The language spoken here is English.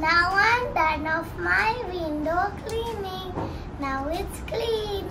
Now I'm done of my window cleaning. Now it's clean.